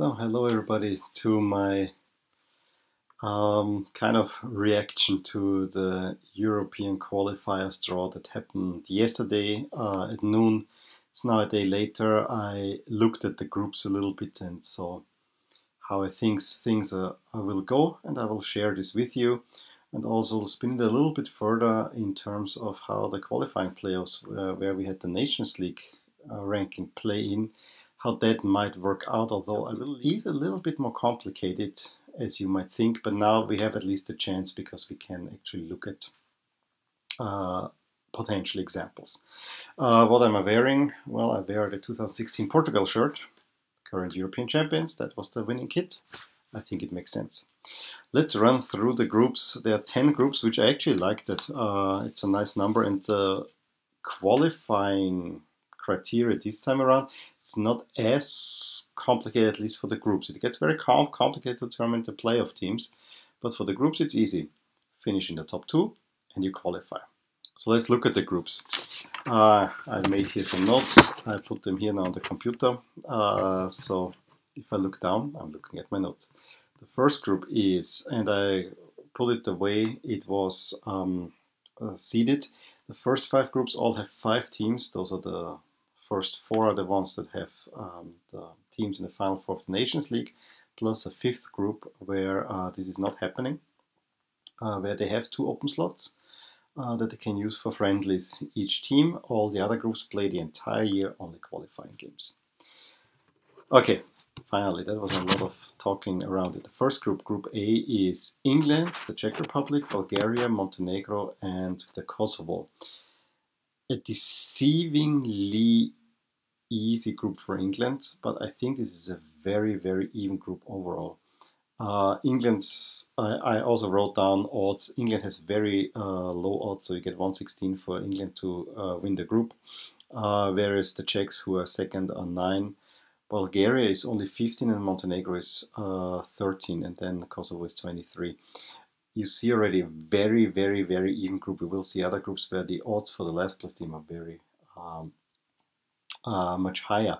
So, hello everybody to my um, kind of reaction to the European qualifiers draw that happened yesterday uh, at noon. It's now a day later. I looked at the groups a little bit and saw how I think things uh, will go, and I will share this with you. And also spin it a little bit further in terms of how the qualifying playoffs, uh, where we had the Nations League uh, ranking play in how that might work out, although I will leave a little bit more complicated as you might think, but now we have at least a chance because we can actually look at uh, potential examples. Uh, what am I wearing? Well, I wear the 2016 Portugal shirt, current European champions. That was the winning kit. I think it makes sense. Let's run through the groups. There are 10 groups, which I actually like that. Uh, it's a nice number and the qualifying criteria this time around. It's not as complicated, at least for the groups. It gets very com complicated to determine the playoff teams, but for the groups it's easy. Finish in the top two and you qualify. So let's look at the groups. Uh, I made here some notes. I put them here now on the computer. Uh, so if I look down, I'm looking at my notes. The first group is, and I put it the way it was um, uh, seeded. The first five groups all have five teams. Those are the first four are the ones that have um, the teams in the final four of the Nations League, plus a fifth group where uh, this is not happening, uh, where they have two open slots uh, that they can use for friendlies each team. All the other groups play the entire year only qualifying games. Okay, finally, that was a lot of talking around it. The first group, Group A, is England, the Czech Republic, Bulgaria, Montenegro, and the Kosovo. A deceivingly easy group for England, but I think this is a very, very even group overall. Uh, England's, I, I, also wrote down odds. England has very uh, low odds, so you get 116 for England to uh, win the group, uh, whereas the Czechs, who are second, are 9. Bulgaria is only 15 and Montenegro is uh, 13, and then Kosovo is 23. You see already a very, very, very even group. We will see other groups where the odds for the last place team are very um, uh, much higher.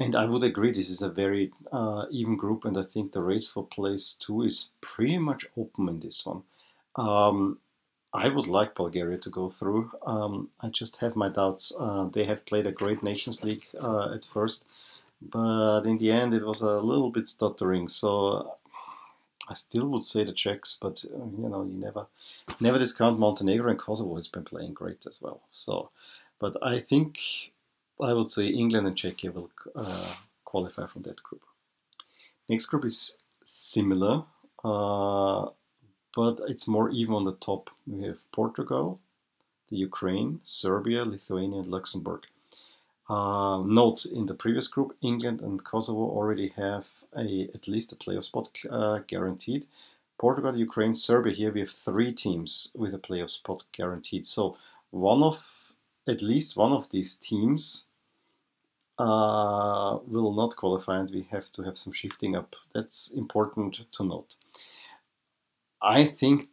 And I would agree, this is a very uh, even group, and I think the race for place two is pretty much open in this one. Um, I would like Bulgaria to go through. Um, I just have my doubts. Uh, they have played a great Nations League uh, at first, but in the end it was a little bit stuttering. So I still would say the Czechs, but uh, you know you never never discount Montenegro and Kosovo has been playing great as well. So, but I think I would say England and Czechia will uh, qualify from that group. Next group is similar, uh, but it's more even on the top. We have Portugal, the Ukraine, Serbia, Lithuania, and Luxembourg. Uh, note in the previous group, England and Kosovo already have a at least a playoff spot uh, guaranteed. Portugal, Ukraine, Serbia. Here we have three teams with a playoff spot guaranteed. So one of at least one of these teams uh, will not qualify and we have to have some shifting up. That's important to note. I think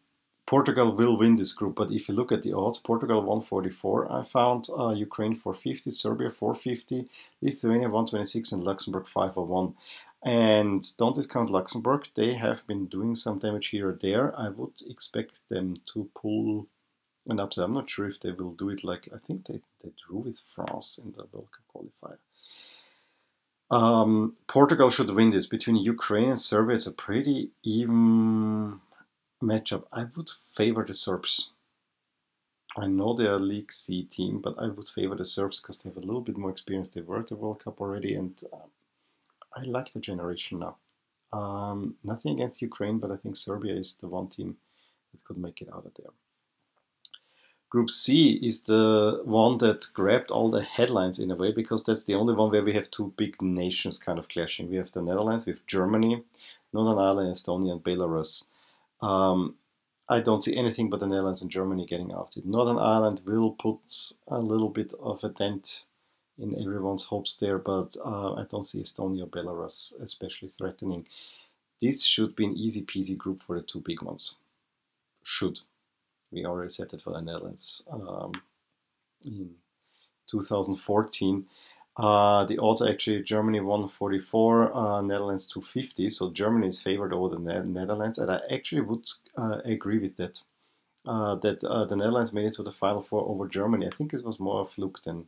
Portugal will win this group, but if you look at the odds, Portugal 144, I found uh, Ukraine 450, Serbia 450, Lithuania 126, and Luxembourg 501. And don't discount Luxembourg, they have been doing some damage here or there. I would expect them to pull an upset. I'm not sure if they will do it like I think they, they drew with France in the World Cup qualifier. Um, Portugal should win this. Between Ukraine and Serbia, it's a pretty even matchup. I would favor the Serbs. I know they are League C team, but I would favor the Serbs because they have a little bit more experience. They were at the World Cup already, and uh, I like the generation now. Um, nothing against Ukraine, but I think Serbia is the one team that could make it out of there. Group C is the one that grabbed all the headlines in a way because that's the only one where we have two big nations kind of clashing. We have the Netherlands, have Germany, Northern Ireland, Estonia, and Belarus. Um, I don't see anything but the Netherlands and Germany getting out it. Northern Ireland will put a little bit of a dent in everyone's hopes there, but uh, I don't see Estonia or Belarus especially threatening. This should be an easy peasy group for the two big ones. Should. We already said it for the Netherlands um, in 2014. Uh, the odds actually Germany 144, uh, Netherlands 250. So Germany is favored over the ne Netherlands, and I actually would uh, agree with that. Uh, that uh, the Netherlands made it to the final four over Germany. I think it was more a fluke than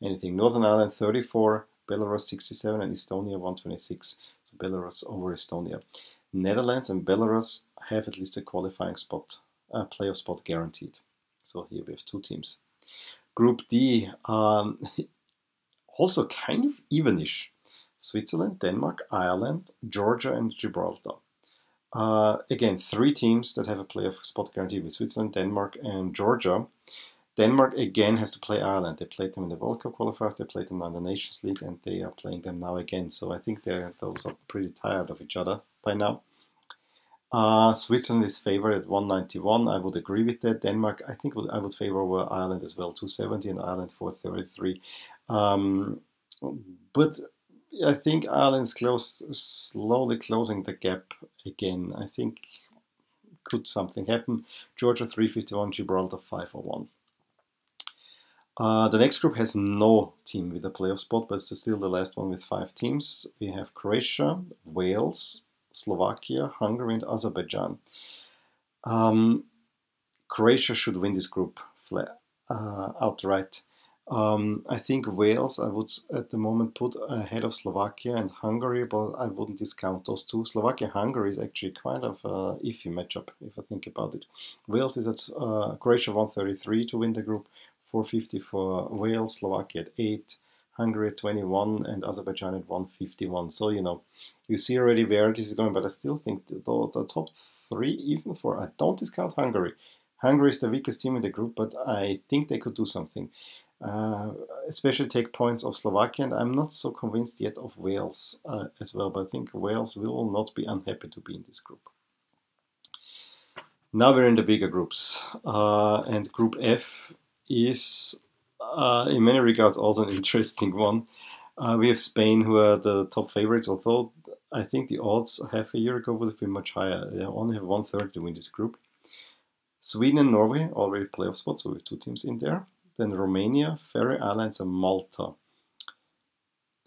anything. Northern Ireland 34, Belarus 67, and Estonia 126. So Belarus over Estonia. Netherlands and Belarus have at least a qualifying spot, a playoff spot guaranteed. So here we have two teams. Group D, um, also kind of evenish. Switzerland, Denmark, Ireland, Georgia, and Gibraltar. Uh, again, three teams that have a playoff spot guarantee with Switzerland, Denmark, and Georgia. Denmark again has to play Ireland. They played them in the World Cup qualifiers, they played them in the Nations League, and they are playing them now again. So I think those are pretty tired of each other by now. Uh, Switzerland is favored at 191. I would agree with that. Denmark, I think I would favor over Ireland as well, 270, and Ireland 433. Um, but I think Ireland's close, slowly closing the gap again. I think could something happen. Georgia 351, Gibraltar 501. Uh, the next group has no team with a playoff spot, but it's still the last one with five teams. We have Croatia, Wales, Slovakia, Hungary, and Azerbaijan. Um, Croatia should win this group uh, outright. Um, I think Wales I would at the moment put ahead of Slovakia and Hungary, but I wouldn't discount those two. Slovakia Hungary is actually kind of a iffy matchup if I think about it. Wales is at uh, Croatia 133 to win the group, 450 for Wales, Slovakia at 8, Hungary at 21, and Azerbaijan at 151. So you know, you see already where this is going, but I still think the, the top three, even for I don't discount Hungary. Hungary is the weakest team in the group, but I think they could do something uh, especially take points of Slovakia, and I'm not so convinced yet of Wales uh, as well, but I think Wales will not be unhappy to be in this group. Now we're in the bigger groups, uh, and Group F is, uh, in many regards, also an interesting one. Uh, we have Spain, who are the top favorites, although I think the odds half a year ago would have been much higher. They only have one third to win this group. Sweden and Norway already playoff spots, so we have two teams in there then Romania, Faroe Islands, and Malta.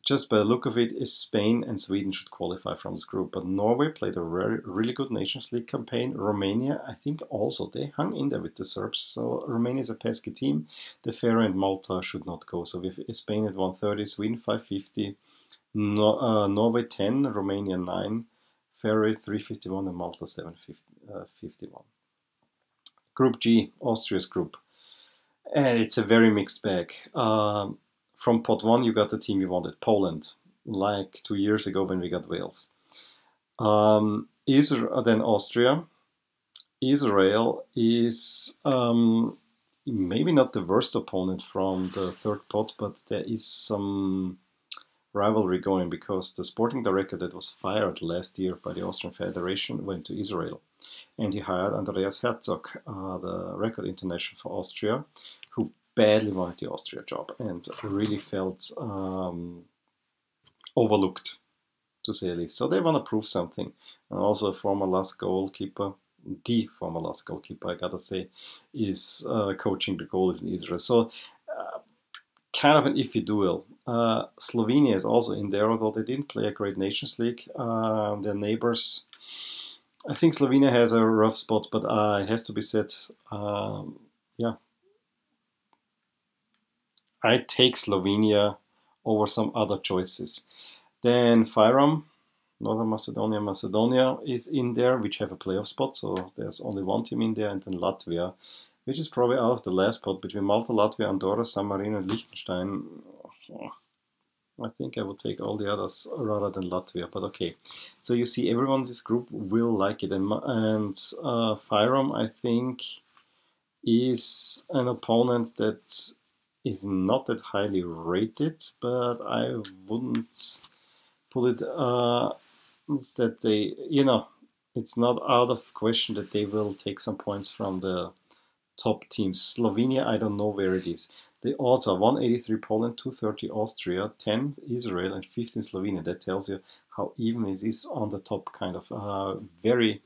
Just by the look of it, is Spain and Sweden should qualify from this group. But Norway played a very, really good Nations League campaign. Romania, I think also they hung in there with the Serbs. So Romania is a pesky team. The Faroe and Malta should not go. So we have Spain at 130, Sweden 550, no, uh, Norway 10, Romania 9, Faroe 351, and Malta 751. Uh, group G, Austria's group and it's a very mixed bag. Um, from pot one, you got the team you wanted, Poland, like two years ago when we got Wales. Um, Israel, then Austria. Israel is um, maybe not the worst opponent from the third pot, but there is some rivalry going because the sporting director that was fired last year by the Austrian Federation went to Israel. And he hired Andreas Herzog, uh, the record international for Austria, who badly wanted the Austria job and really felt um, overlooked, to say the least. So they want to prove something. And also a former last goalkeeper, the former last goalkeeper, I gotta say, is uh, coaching the goalies in Israel. So uh, kind of an iffy duel. Uh, Slovenia is also in there, although they didn't play a great Nations League. Uh, their neighbors, I think Slovenia has a rough spot, but uh, it has to be said, um, yeah, I take Slovenia over some other choices. Then Fyrom, Northern Macedonia, Macedonia is in there, which have a playoff spot, so there's only one team in there, and then Latvia, which is probably out of the last spot between Malta, Latvia, Andorra, San Marino, and Liechtenstein. I think I would take all the others rather than Latvia, but okay. So you see, everyone in this group will like it, and, and uh, Fyrom, I think, is an opponent that is not that highly rated, but I wouldn't put it uh, that they, you know, it's not out of question that they will take some points from the top teams. Slovenia, I don't know where it is. The odds are 183 Poland, 230 Austria, 10 Israel, and 15 Slovenia. That tells you how even it is on the top, kind of uh, very,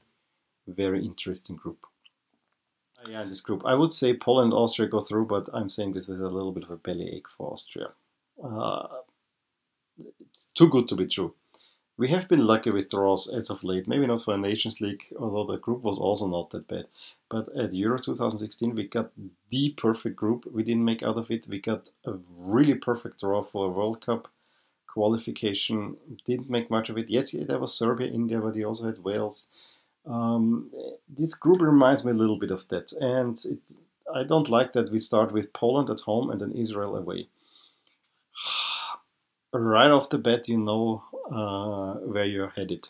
very interesting group. Yeah, this group. I would say Poland Austria go through, but I'm saying this with a little bit of a bellyache for Austria. Uh, it's too good to be true. We have been lucky with draws as of late, maybe not for a Nations League, although the group was also not that bad. But at Euro 2016, we got the perfect group. We didn't make out of it. We got a really perfect draw for a World Cup qualification. Didn't make much of it. Yes, there was Serbia, in there, but you also had Wales. Um, this group reminds me a little bit of that, and it, I don't like that we start with Poland at home and then Israel away. right off the bat, you know uh, where you're headed.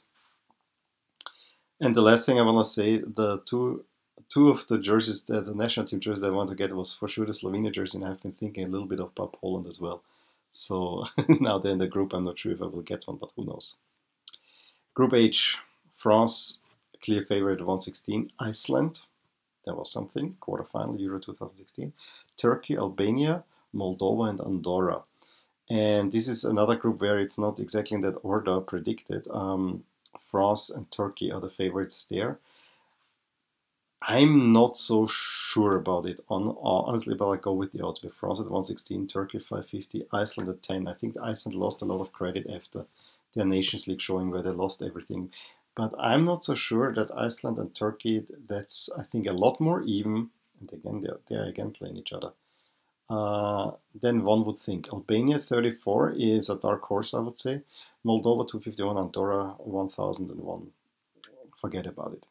And the last thing I want to say, the two two of the jerseys, that the national team jerseys I want to get was for sure the Slovenia jersey, and I've been thinking a little bit of about Poland as well. So now they're in the group, I'm not sure if I will get one, but who knows. Group H, France, clear favorite 116. Iceland, there was something, quarterfinal Euro 2016. Turkey, Albania, Moldova, and Andorra. And this is another group where it's not exactly in that order predicted. Um, France and Turkey are the favorites there. I'm not so sure about it. On honestly, but I go with the odds with France at 116, Turkey 550, Iceland at 10. I think Iceland lost a lot of credit after their Nations League showing where they lost everything. But I'm not so sure that Iceland and Turkey, that's I think a lot more even. And again, they're, they're again playing each other. Uh, than one would think. Albania 34 is a dark horse, I would say. Moldova 251, Andorra 1001. Forget about it.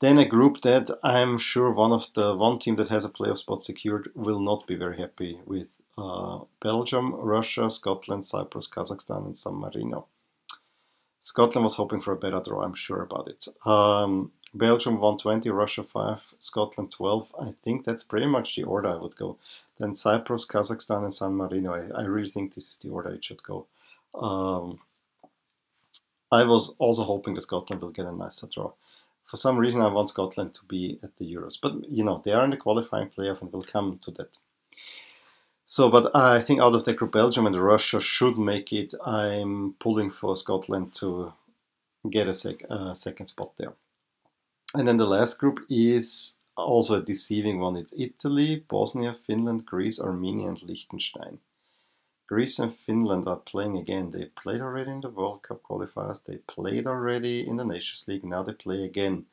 Then a group that I'm sure one of the one team that has a playoff spot secured will not be very happy with uh, Belgium, Russia, Scotland, Cyprus, Kazakhstan, and San Marino. Scotland was hoping for a better draw, I'm sure about it. Um, Belgium 120, Russia 5, Scotland 12. I think that's pretty much the order I would go. Then Cyprus, Kazakhstan, and San Marino. I, I really think this is the order it should go. Um, I was also hoping that Scotland will get a nicer draw for some reason I want Scotland to be at the Euros. But you know, they are in the qualifying playoff and we'll come to that. So, but I think out of the group, Belgium and Russia should make it. I'm pulling for Scotland to get a sec, uh, second spot there. And then the last group is also a deceiving one. It's Italy, Bosnia, Finland, Greece, Armenia, and Liechtenstein. Greece and Finland are playing again. They played already in the World Cup qualifiers. They played already in the Nations League. Now they play again.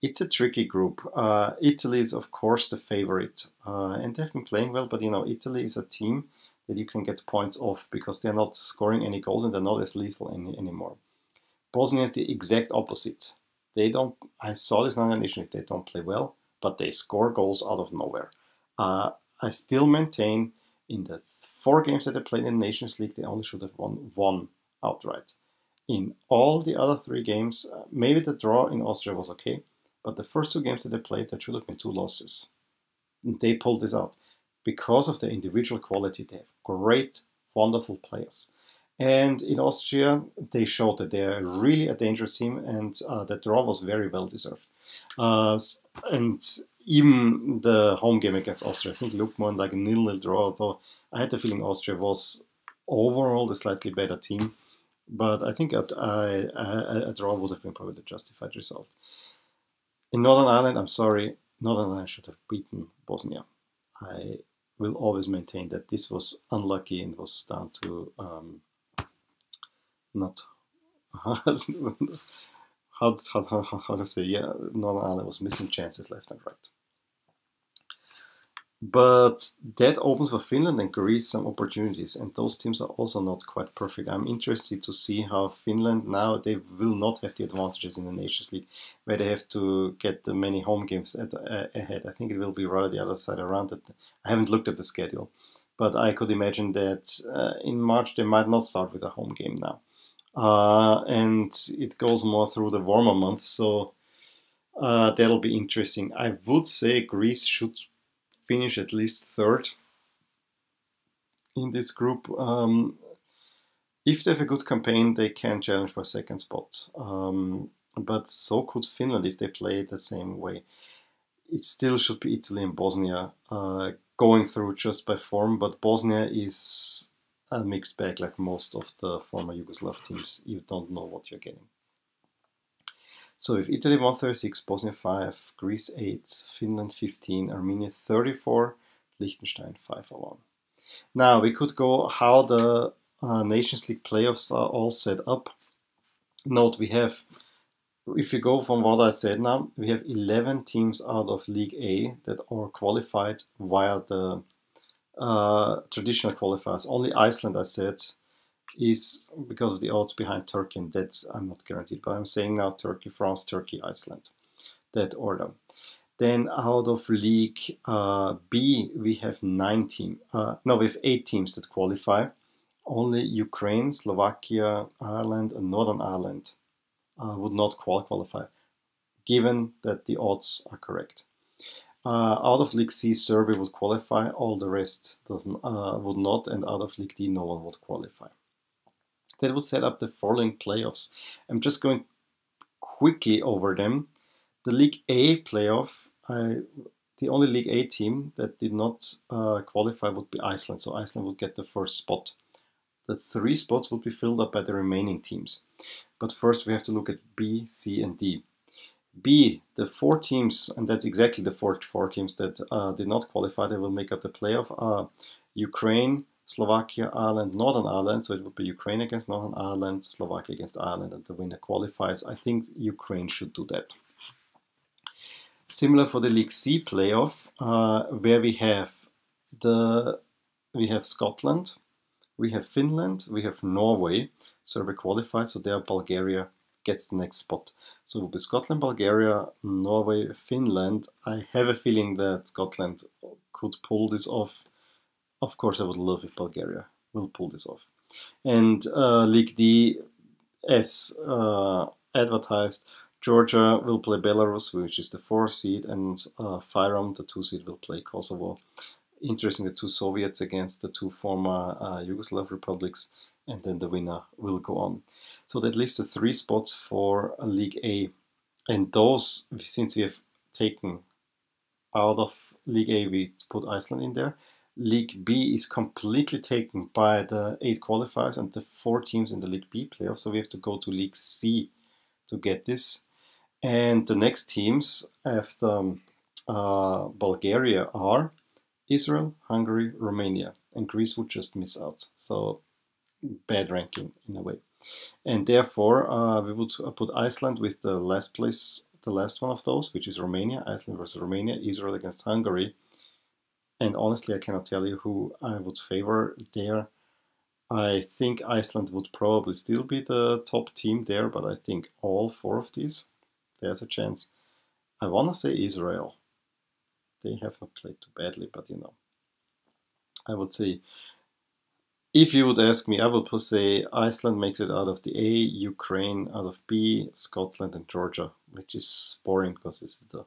It's a tricky group. Uh, Italy is, of course, the favorite, uh, and they've been playing well. But you know, Italy is a team that you can get points off because they're not scoring any goals and they're not as lethal any, anymore. Bosnia is the exact opposite. They don't. I saw this the Nation They don't play well, but they score goals out of nowhere. Uh, I still maintain in the four games that they played in the Nations League, they only should have won one outright. In all the other three games, uh, maybe the draw in Austria was okay, but the first two games that they played, that should have been two losses. And they pulled this out because of their individual quality. They have great, wonderful players. And in Austria, they showed that they are really a dangerous team, and uh, that draw was very well deserved. Uh, and even the home game against Austria, I think looked more like a nil-nil draw. Although I had the feeling Austria was overall the slightly better team, but I think a, a, a draw would have been probably the justified result. In Northern Ireland, I'm sorry, Northern Ireland should have beaten Bosnia. I will always maintain that this was unlucky and was down to um, not how, how, how, how to say yeah Northern Ireland was missing chances left and right. But that opens for Finland and Greece some opportunities, and those teams are also not quite perfect. I'm interested to see how Finland now they will not have the advantages in the Nations League, where they have to get the many home games at, uh, ahead. I think it will be rather the other side around. It. I haven't looked at the schedule, but I could imagine that uh, in March they might not start with a home game now, uh, and it goes more through the warmer months. So uh, that'll be interesting. I would say Greece should finish at least third in this group. Um, if they have a good campaign, they can challenge for a second spot. Um, but so could Finland if they play the same way. It still should be Italy and Bosnia uh, going through just by form, but Bosnia is a mixed bag like most of the former Yugoslav teams. You don't know what you're getting. So if Italy 136, Bosnia 5, Greece 8, Finland 15, Armenia 34, Liechtenstein 501. Now we could go how the uh, Nations League playoffs are all set up. Note we have, if you go from what I said now, we have 11 teams out of League A that are qualified via the uh, traditional qualifiers. Only Iceland, I said, is because of the odds behind Turkey, and that's I'm not guaranteed, but I'm saying now Turkey, France, Turkey, Iceland, that order. Then out of League uh, B, we have nine teams. Uh, no, we have eight teams that qualify. Only Ukraine, Slovakia, Ireland, and Northern Ireland uh, would not qualify, given that the odds are correct. Uh, out of League C, Serbia would qualify. All the rest doesn't uh, would not, and out of League D, no one would qualify. That would set up the following playoffs. I'm just going quickly over them the League A playoff, I, the only League A team that did not uh, qualify would be Iceland. So Iceland would get the first spot. The three spots would be filled up by the remaining teams. But first we have to look at B, C, and D. B, the four teams, and that's exactly the four, four teams that uh, did not qualify, they will make up the playoff, are Ukraine, Slovakia, Ireland, Northern Ireland. So it would be Ukraine against Northern Ireland, Slovakia against Ireland, and the winner qualifies. I think Ukraine should do that. Similar for the League C playoff, uh, where we have the we have Scotland, we have Finland, we have Norway. Serbia qualifies, so there are Bulgaria gets the next spot. So it will be Scotland, Bulgaria, Norway, Finland. I have a feeling that Scotland could pull this off. Of course, I would love if Bulgaria will pull this off. And uh, League D, as uh, advertised, Georgia will play Belarus, which is the four seed, and uh, Fyrom, the two seed, will play Kosovo. Interesting, the two Soviets against the two former uh, Yugoslav republics, and then the winner will go on. So that leaves the three spots for League A. And those, since we have taken out of League A, we put Iceland in there. League B is completely taken by the eight qualifiers and the four teams in the League B playoff. So we have to go to League C to get this. And the next teams after um, uh, Bulgaria are Israel, Hungary, Romania, and Greece would just miss out. So bad ranking in a way. And therefore, uh, we would put Iceland with the last place, the last one of those, which is Romania. Iceland versus Romania, Israel against Hungary. And honestly, I cannot tell you who I would favor there. I think Iceland would probably still be the top team there, but I think all four of these there's a chance. I want to say Israel. They have not played too badly, but you know. I would say, if you would ask me, I would say Iceland makes it out of the A, Ukraine out of B, Scotland and Georgia, which is boring because it's the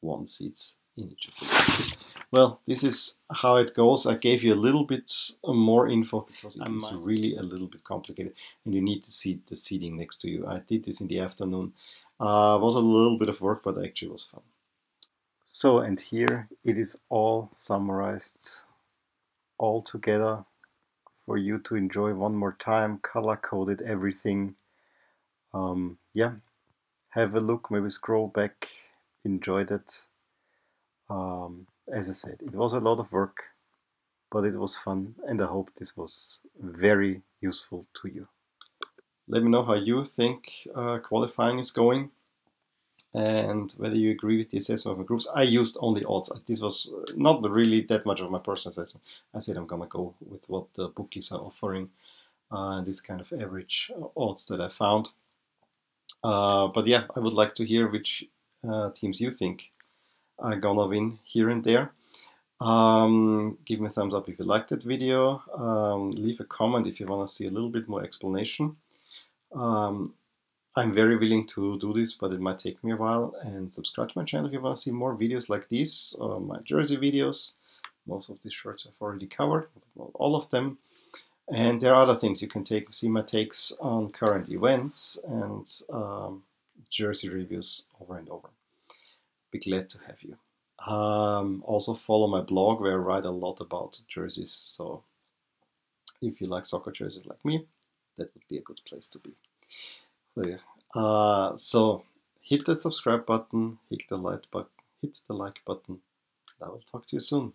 one seats in each of. Well, this is how it goes. I gave you a little bit more info because it's really a little bit complicated and you need to see the seating next to you. I did this in the afternoon uh, was a little bit of work, but actually was fun. So, and here it is all summarized all together for you to enjoy one more time, color coded everything. Um, yeah, have a look, maybe scroll back, enjoyed it. Um, as I said, it was a lot of work, but it was fun, and I hope this was very useful to you. Let me know how you think uh, qualifying is going and whether you agree with the assessment of my groups. I used only odds. This was not really that much of my personal assessment. I said I'm gonna go with what the bookies are offering uh, and this kind of average odds that I found. Uh, but yeah, I would like to hear which uh, teams you think are gonna win here and there. Um, give me a thumbs up if you liked that video. Um, leave a comment if you want to see a little bit more explanation. Um, I'm very willing to do this, but it might take me a while. And subscribe to my channel if you want to see more videos like this, uh, my jersey videos. Most of these shirts I've already covered, all of them. And there are other things you can take, see my takes on current events and um, jersey reviews over and over. Be glad to have you. Um, also follow my blog where I write a lot about jerseys. So if you like soccer jerseys like me, that would be a good place to be. Uh, so hit the subscribe button, hit the like button, hit the like button. I will talk to you soon.